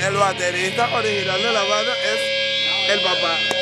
el baterista original de la banda es el papá.